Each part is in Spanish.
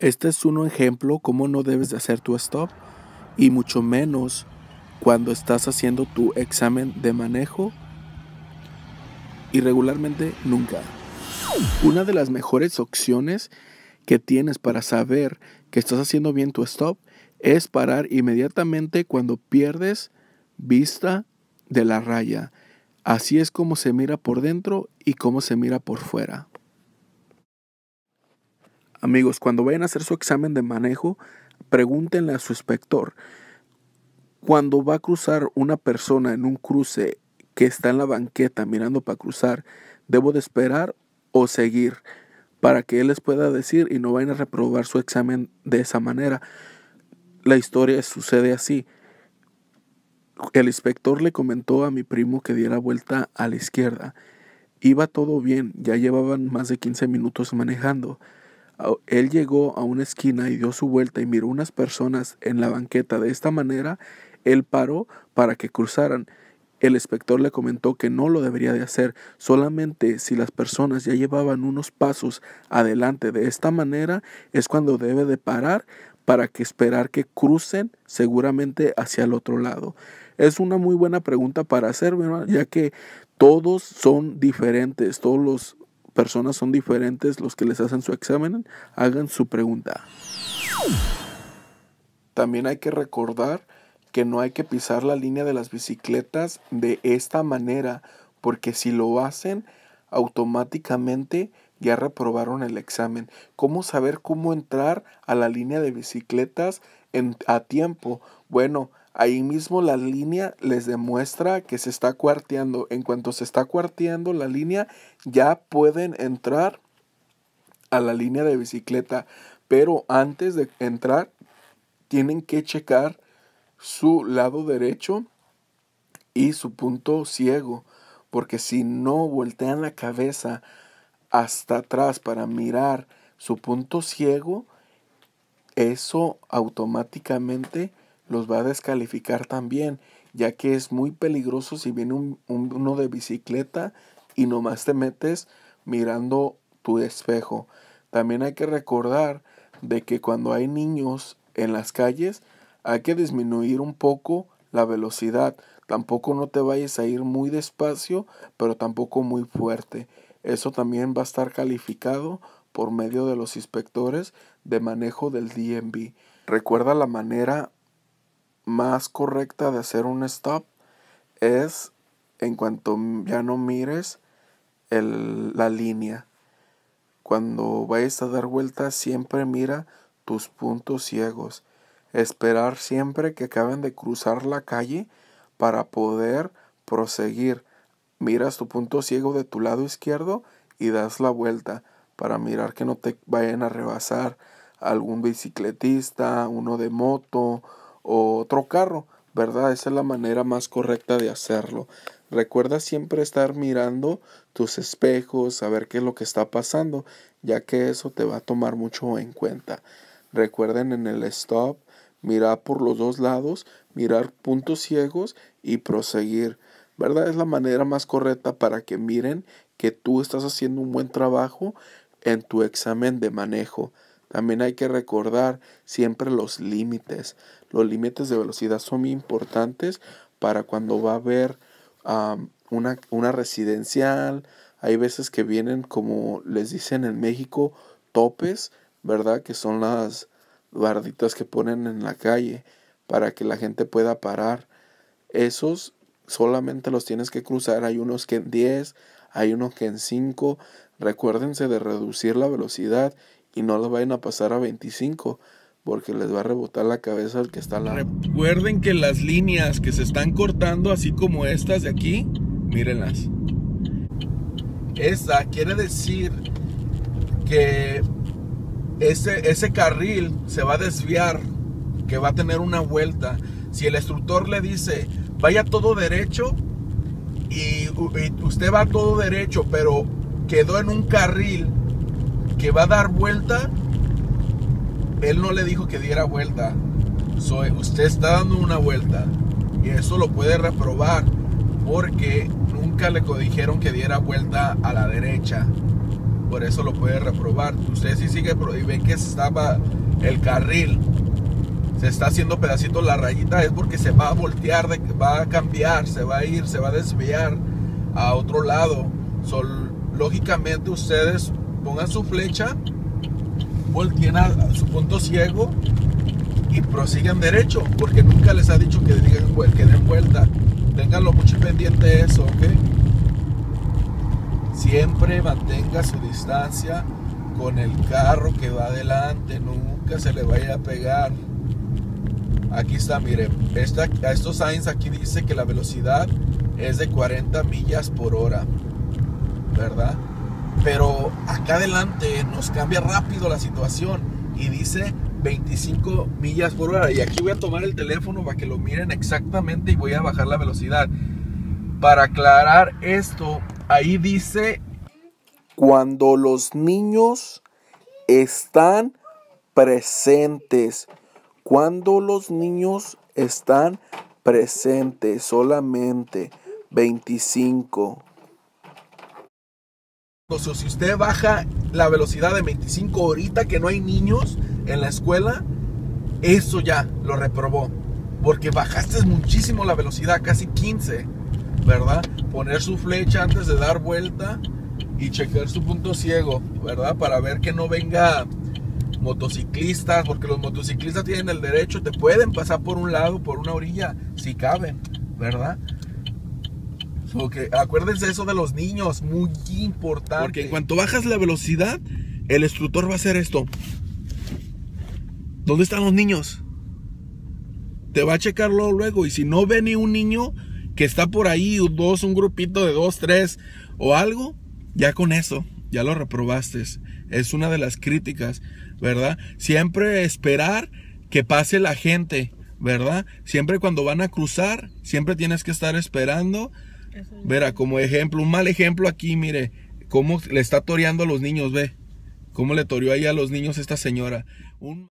Este es un ejemplo cómo no debes de hacer tu stop y mucho menos cuando estás haciendo tu examen de manejo y regularmente nunca. Una de las mejores opciones que tienes para saber que estás haciendo bien tu stop es parar inmediatamente cuando pierdes vista de la raya. Así es como se mira por dentro y cómo se mira por fuera. Amigos, cuando vayan a hacer su examen de manejo, pregúntenle a su inspector. Cuando va a cruzar una persona en un cruce que está en la banqueta mirando para cruzar, ¿debo de esperar o seguir? Para que él les pueda decir y no vayan a reprobar su examen de esa manera. La historia sucede así. El inspector le comentó a mi primo que diera vuelta a la izquierda. Iba todo bien, ya llevaban más de 15 minutos manejando. Él llegó a una esquina y dio su vuelta y miró unas personas en la banqueta. De esta manera, él paró para que cruzaran. El inspector le comentó que no lo debería de hacer, solamente si las personas ya llevaban unos pasos adelante. De esta manera es cuando debe de parar para que esperar que crucen seguramente hacia el otro lado. Es una muy buena pregunta para hacer, ya que todos son diferentes, todos los personas son diferentes los que les hacen su examen, hagan su pregunta. También hay que recordar que no hay que pisar la línea de las bicicletas de esta manera, porque si lo hacen, automáticamente ya reprobaron el examen. ¿Cómo saber cómo entrar a la línea de bicicletas en, a tiempo? Bueno, Ahí mismo la línea les demuestra que se está cuarteando. En cuanto se está cuarteando la línea, ya pueden entrar a la línea de bicicleta. Pero antes de entrar, tienen que checar su lado derecho y su punto ciego. Porque si no voltean la cabeza hasta atrás para mirar su punto ciego, eso automáticamente los va a descalificar también, ya que es muy peligroso si viene un, uno de bicicleta y nomás te metes mirando tu espejo. También hay que recordar de que cuando hay niños en las calles hay que disminuir un poco la velocidad. Tampoco no te vayas a ir muy despacio, pero tampoco muy fuerte. Eso también va a estar calificado por medio de los inspectores de manejo del DMV. Recuerda la manera más correcta de hacer un stop es en cuanto ya no mires la línea. Cuando vayas a dar vueltas, siempre mira tus puntos ciegos. Esperar siempre que acaben de cruzar la calle para poder proseguir. Miras tu punto ciego de tu lado izquierdo y das la vuelta para mirar que no te vayan a rebasar algún bicicletista, uno de moto otro carro, ¿verdad? Esa es la manera más correcta de hacerlo. Recuerda siempre estar mirando tus espejos, saber qué es lo que está pasando, ya que eso te va a tomar mucho en cuenta. Recuerden en el stop, mirar por los dos lados, mirar puntos ciegos y proseguir. ¿Verdad? Es la manera más correcta para que miren que tú estás haciendo un buen trabajo en tu examen de manejo. También hay que recordar siempre los límites. Los límites de velocidad son importantes para cuando va a haber una, una residencial. Hay veces que vienen, como les dicen en México, topes, ¿verdad? Que son las barditas que ponen en la calle para que la gente pueda parar. Esos solamente los tienes que cruzar. Hay unos que en 10, hay unos que en 5. Recuérdense de reducir la velocidad y no lo vayan a pasar a 25 porque les va a rebotar la cabeza al que está al lado. Recuerden que las líneas que se están cortando, así como estas de aquí, mírenlas. Esa quiere decir que ese, ese carril se va a desviar, que va a tener una vuelta. Si el instructor le dice, vaya todo derecho, y usted va todo derecho, pero quedó en un carril que va a dar vuelta, él no le dijo que diera vuelta. usted está dando una vuelta. Y eso lo puede reprobar porque nunca le dijeron que diera vuelta a la derecha. por eso lo puede reprobar. Usted si sigue y ven que estaba el carril, se está haciendo pedacito la rayita, es porque se va a voltear, va a cambiar, se va a ir, se va a desviar a otro lado. lógicamente ustedes pongan su flecha, volteen a su punto ciego y prosigan derecho, porque nunca les ha dicho que, digan, que den vuelta. Ténganlo mucho pendiente eso, ¿ok? Siempre mantenga su distancia con el carro que va adelante, nunca se le vaya a pegar. Aquí está, mire, esta, estos signs aquí dice que la velocidad es de 40 millas por hora, ¿verdad? Pero adelante nos cambia rápido la situación y dice 25 millas por hora. Y aquí voy a tomar el teléfono para que lo miren exactamente y voy a bajar la velocidad. Para aclarar esto, ahí dice cuando los niños están presentes. Cuando los niños están presentes solamente 25. Si usted baja la velocidad de 25 ahorita que no hay niños en la escuela, eso ya lo reprobó. Porque bajaste muchísimo la velocidad, casi 15, ¿verdad? Poner su flecha antes de dar vuelta y checar su punto ciego, ¿verdad? Para ver que no venga motociclistas, porque los motociclistas tienen el derecho, te pueden pasar por un lado, por una orilla, si caben, ¿verdad? Porque acuérdense eso de los niños, muy importante. Porque en cuanto bajas la velocidad, el instructor va a hacer esto. ¿Dónde están los niños? Te va a checarlo luego. Y si no ve ni un niño que está por ahí, dos, un grupito de dos, tres o algo, ya con eso, ya lo reprobaste. Es una de las críticas, ¿verdad? Siempre esperar que pase la gente, ¿verdad? Siempre cuando van a cruzar, siempre tienes que estar esperando. Verá, como ejemplo, un mal ejemplo aquí, mire, cómo le está toreando a los niños, ve. Cómo le toreó ahí a los niños esta señora. Un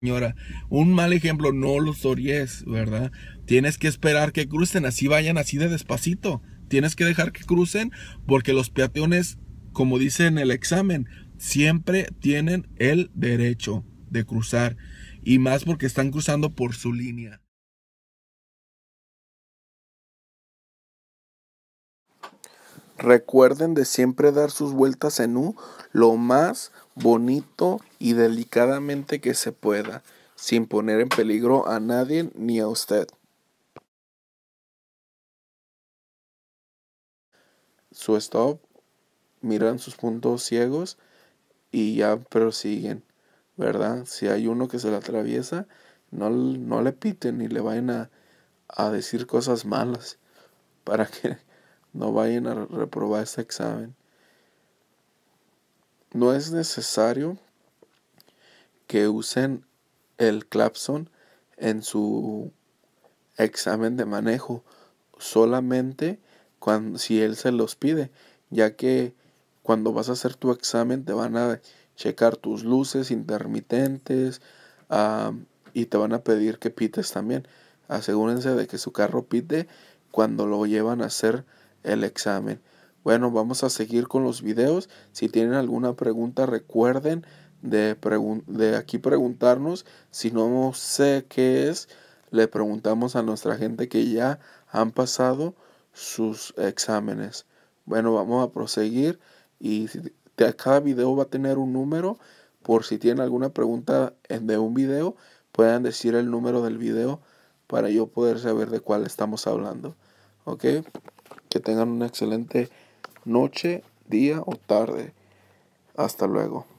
señora. Un mal ejemplo, no los ories, ¿verdad? Tienes que esperar que crucen, así vayan así de despacito. Tienes que dejar que crucen porque los peatones, como dice en el examen, siempre tienen el derecho de cruzar. Y más porque están cruzando por su línea. Recuerden de siempre dar sus vueltas en U lo más bonito y delicadamente que se pueda, sin poner en peligro a nadie ni a usted. Su stop, miran sus puntos ciegos y ya prosiguen, ¿verdad? Si hay uno que se le atraviesa, no, no le piten ni le vayan a, a decir cosas malas para que no vayan a reprobar este examen. No es necesario que usen el clapson en su examen de manejo, solamente cuando, si él se los pide, ya que cuando vas a hacer tu examen te van a checar tus luces intermitentes y te van a pedir que pites también. Asegúrense de que su carro pite cuando lo llevan a hacer el examen. Bueno, vamos a seguir con los videos. Si tienen alguna pregunta, recuerden de, aquí preguntarnos. Si no sé qué es, le preguntamos a nuestra gente que ya han pasado sus exámenes. Bueno, vamos a proseguir y de cada video va a tener un número. Por si tienen alguna pregunta de un video, puedan decir el número del video para yo poder saber de cuál estamos hablando. ¿Ok? Que tengan una excelente noche, día o tarde. Hasta luego.